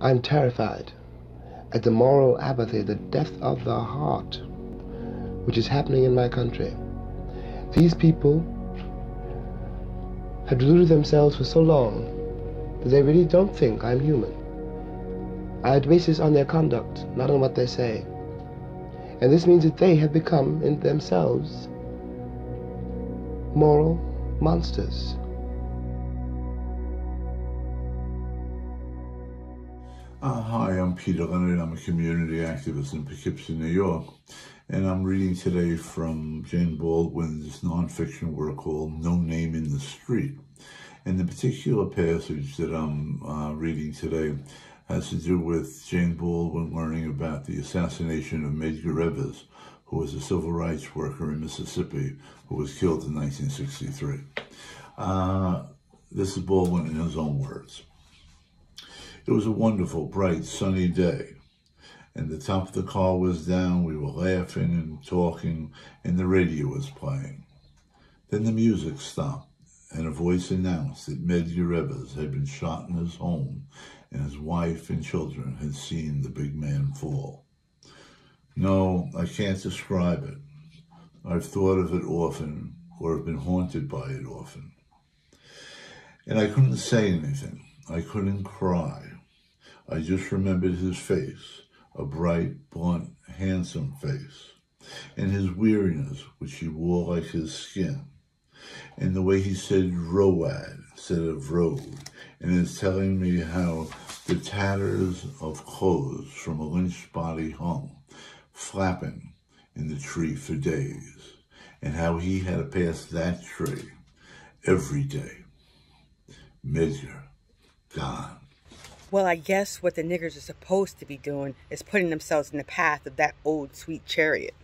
I'm terrified at the moral apathy, the death of the heart, which is happening in my country. These people have deluded themselves for so long that they really don't think I'm human. I base this on their conduct, not on what they say. And this means that they have become, in themselves, moral monsters. Uh, hi, I'm Peter Leonard. I'm a community activist in Poughkeepsie, New York. And I'm reading today from James Baldwin's nonfiction work called No Name in the Street. And the particular passage that I'm uh, reading today has to do with James Baldwin learning about the assassination of Medgar Evers, who was a civil rights worker in Mississippi who was killed in 1963. Uh, this is Baldwin in his own words. It was a wonderful, bright, sunny day, and the top of the car was down. We were laughing and talking, and the radio was playing. Then the music stopped, and a voice announced that Medgar Evers had been shot in his home, and his wife and children had seen the big man fall. No, I can't describe it. I've thought of it often, or have been haunted by it often. And I couldn't say anything. I couldn't cry. I just remembered his face, a bright, blunt, handsome face, and his weariness, which he wore like his skin, and the way he said road instead of road, and is telling me how the tatters of clothes from a lynched body hung, flapping in the tree for days, and how he had to pass that tree every day. Medgar, gone. Well, I guess what the niggers are supposed to be doing is putting themselves in the path of that old sweet chariot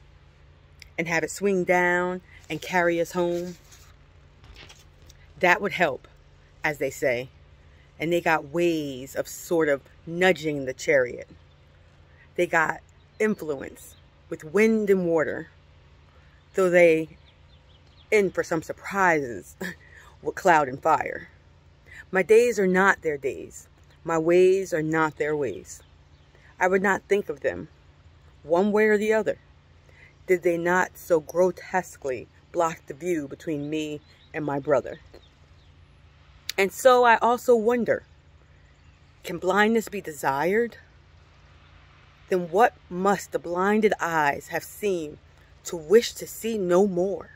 and have it swing down and carry us home. That would help, as they say. And they got ways of sort of nudging the chariot. They got influence with wind and water, though they in for some surprises with cloud and fire. My days are not their days. My ways are not their ways. I would not think of them, one way or the other, did they not so grotesquely block the view between me and my brother. And so I also wonder, can blindness be desired? Then what must the blinded eyes have seen to wish to see no more?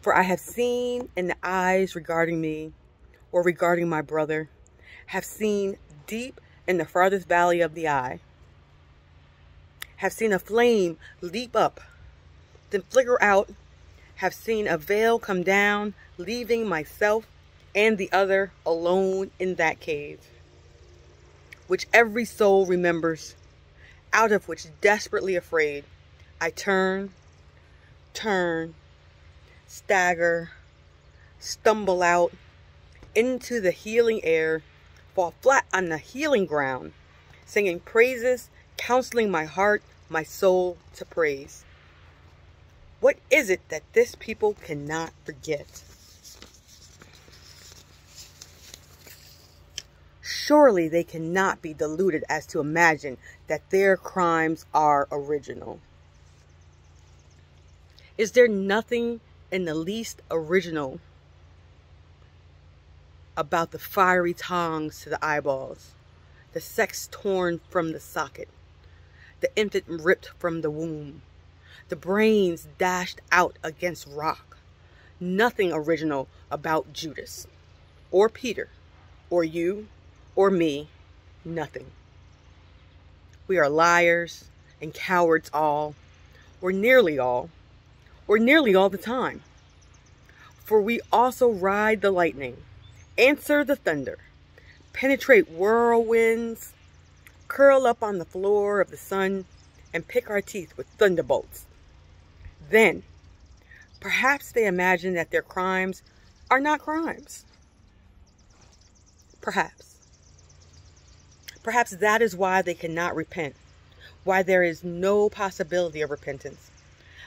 For I have seen in the eyes regarding me or regarding my brother have seen deep in the farthest valley of the eye, have seen a flame leap up, then flicker out, have seen a veil come down, leaving myself and the other alone in that cave, which every soul remembers, out of which desperately afraid, I turn, turn, stagger, stumble out into the healing air fall flat on the healing ground, singing praises, counseling my heart, my soul to praise. What is it that this people cannot forget? Surely they cannot be deluded as to imagine that their crimes are original. Is there nothing in the least original about the fiery tongs to the eyeballs, the sex torn from the socket, the infant ripped from the womb, the brains dashed out against rock. Nothing original about Judas, or Peter, or you, or me, nothing. We are liars and cowards all, or nearly all, or nearly all the time. For we also ride the lightning, answer the thunder, penetrate whirlwinds, curl up on the floor of the sun, and pick our teeth with thunderbolts. Then, perhaps they imagine that their crimes are not crimes. Perhaps. Perhaps that is why they cannot repent, why there is no possibility of repentance.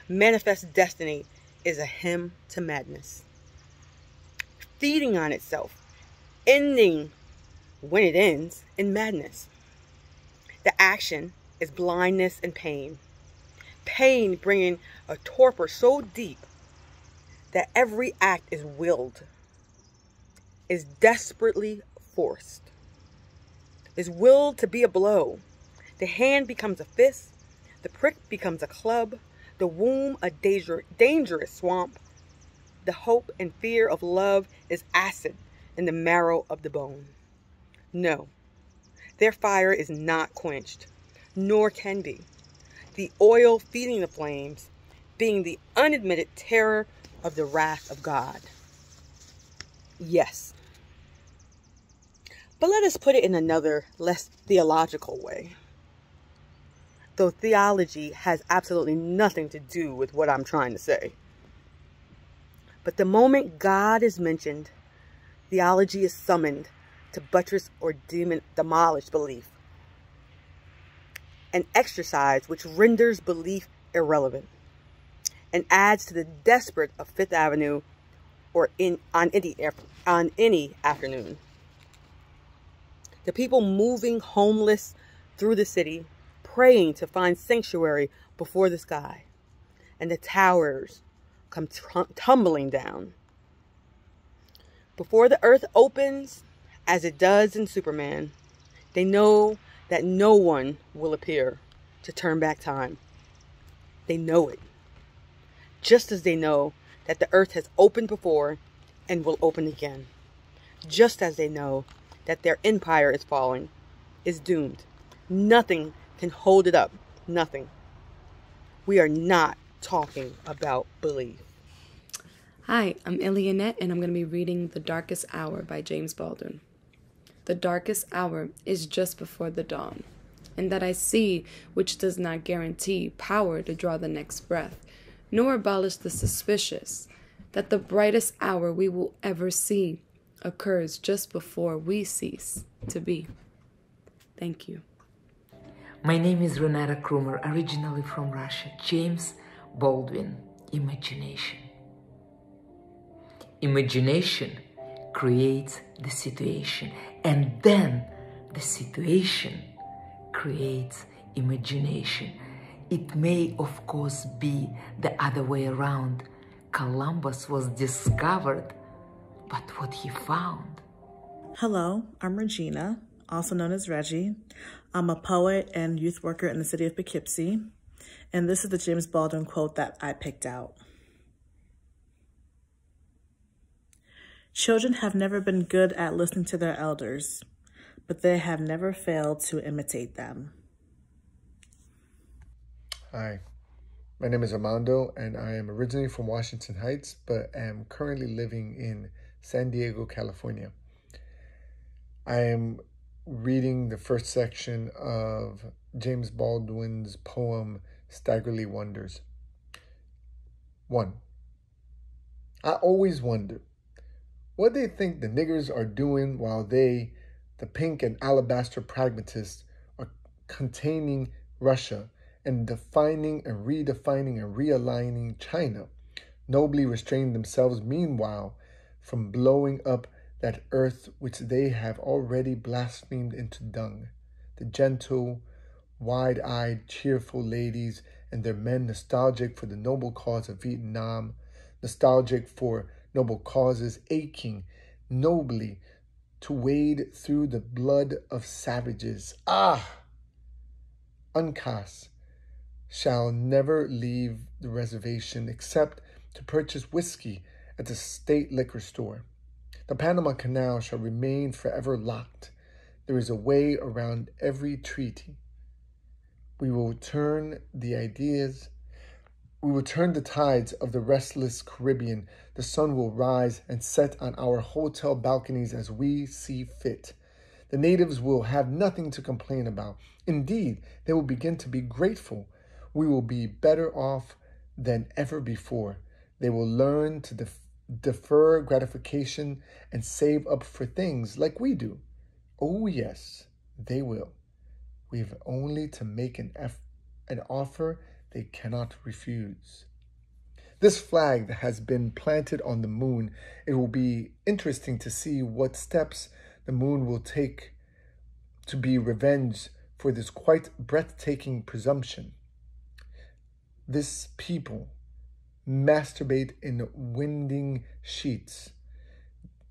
Manifest destiny is a hymn to madness feeding on itself, ending when it ends, in madness. The action is blindness and pain. Pain bringing a torpor so deep that every act is willed, is desperately forced, is willed to be a blow. The hand becomes a fist, the prick becomes a club, the womb a danger, dangerous swamp. The hope and fear of love is acid in the marrow of the bone. No, their fire is not quenched, nor can be. The oil feeding the flames being the unadmitted terror of the wrath of God. Yes. But let us put it in another, less theological way. Though theology has absolutely nothing to do with what I'm trying to say. But the moment God is mentioned, theology is summoned to buttress or demon, demolish belief. An exercise which renders belief irrelevant and adds to the desperate of Fifth Avenue or in on any on any afternoon. The people moving homeless through the city, praying to find sanctuary before the sky, and the towers come tumbling down. Before the earth opens, as it does in Superman, they know that no one will appear to turn back time. They know it just as they know that the earth has opened before and will open again, just as they know that their empire is falling, is doomed. Nothing can hold it up. Nothing. We are not talking about belief. Hi, I'm Elianette, and I'm going to be reading The Darkest Hour by James Baldwin. The darkest hour is just before the dawn, and that I see which does not guarantee power to draw the next breath nor abolish the suspicious that the brightest hour we will ever see occurs just before we cease to be. Thank you. My name is Renata Krumer, originally from Russia. James Baldwin, Imagination. Imagination creates the situation, and then the situation creates imagination. It may, of course, be the other way around. Columbus was discovered, but what he found. Hello, I'm Regina, also known as Reggie. I'm a poet and youth worker in the city of Poughkeepsie, and this is the James Baldwin quote that I picked out. Children have never been good at listening to their elders, but they have never failed to imitate them. Hi, my name is Armando, and I am originally from Washington Heights, but am currently living in San Diego, California. I am reading the first section of James Baldwin's poem Staggerlee Wonders. 1. I always wonder what they think the niggers are doing while they, the pink and alabaster pragmatists, are containing Russia and defining and redefining and realigning China, nobly restrained themselves meanwhile from blowing up that earth which they have already blasphemed into dung. The gentle, wide eyed, cheerful ladies and their men nostalgic for the noble cause of Vietnam, nostalgic for noble causes, aching nobly to wade through the blood of savages. Ah! Uncas, shall never leave the reservation except to purchase whiskey at the state liquor store. The Panama Canal shall remain forever locked. There is a way around every treaty. We will turn the ideas, we will turn the tides of the restless Caribbean. The sun will rise and set on our hotel balconies as we see fit. The natives will have nothing to complain about. Indeed, they will begin to be grateful we will be better off than ever before. They will learn to def- defer gratification and save up for things like we do. Oh, yes, they will. We've only to make an, eff- an offer they cannot refuse. This flag that has been planted on the moon, it will be interesting to see what steps the moon will take to be revenged for this quite breathtaking presumption. This people masturbate in winding sheets.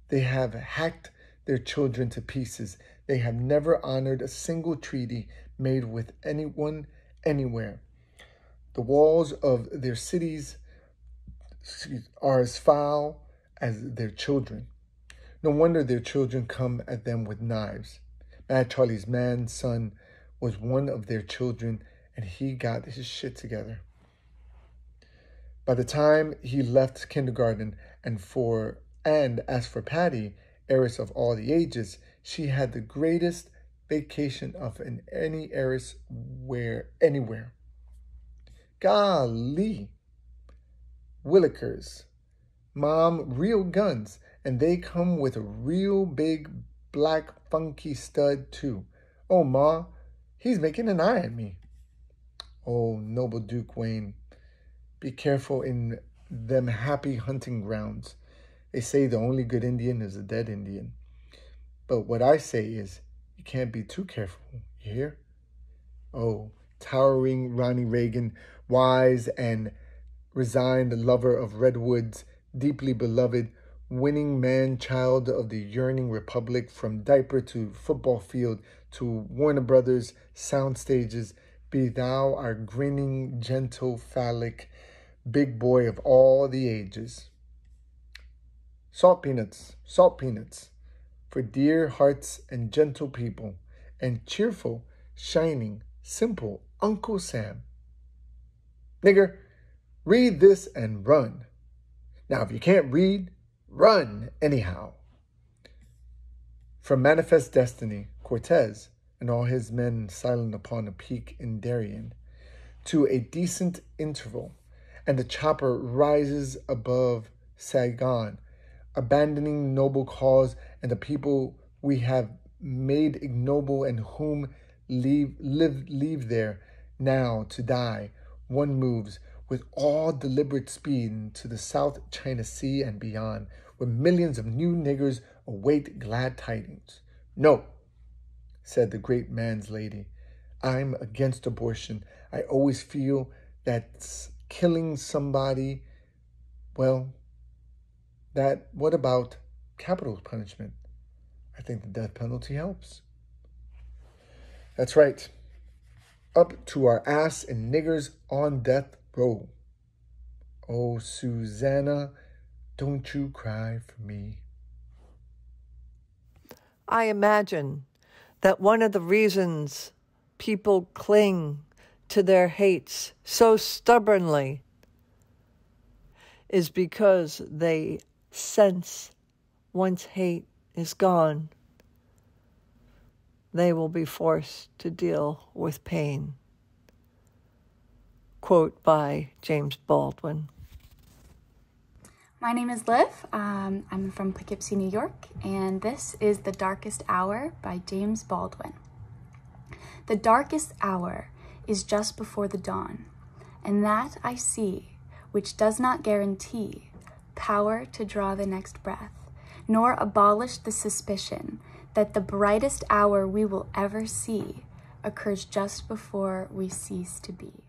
They have hacked their children to pieces. They have never honored a single treaty made with anyone anywhere. The walls of their cities are as foul as their children. No wonder their children come at them with knives. Mad Charlie's Manson was one of their children, and he got his shit together. By the time he left kindergarten, and for and as for Patty, heiress of all the ages, she had the greatest vacation of an any heiress where anywhere. Golly, Willikers, mom, real guns, and they come with a real big black funky stud too. Oh, ma, he's making an eye at me. Oh, noble Duke Wayne, be careful in them happy hunting grounds. They say the only good Indian is a dead Indian. But what I say is, you can't be too careful, you hear? Oh, towering Ronnie Reagan, wise and resigned lover of redwoods, deeply beloved, winning man child of the yearning republic from diaper to football field to Warner Brothers sound stages, be thou our grinning, gentle, phallic, big boy of all the ages. Salt peanuts, salt peanuts, for dear hearts and gentle people, and cheerful, shining, simple Uncle Sam. Nigger, read this and run. Now, if you can't read, run anyhow. From Manifest Destiny, Cortez and all his men silent upon a peak in Darien, to a decent interval, and the chopper rises above Saigon abandoning noble cause and the people we have made ignoble and whom leave live leave there now to die. One moves with all deliberate speed to the south china sea and beyond where millions of new niggers await glad tidings. No said the great man's lady i'm against abortion. I always feel that killing somebody well that what about capital punishment? I think the death penalty helps. That's right. Up to our ass and niggers on death row. Oh, Susanna, don't you cry for me. I imagine that one of the reasons people cling to their hates so stubbornly is because they sense once hate is gone, they will be forced to deal with pain. Quote by James Baldwin. My name is Liv. Um, I'm from Poughkeepsie, New York, and this is The Darkest Hour by James Baldwin. The darkest hour is just before the dawn, and that I see, which does not guarantee power to draw the next breath, nor abolish the suspicion that the brightest hour we will ever see occurs just before we cease to be.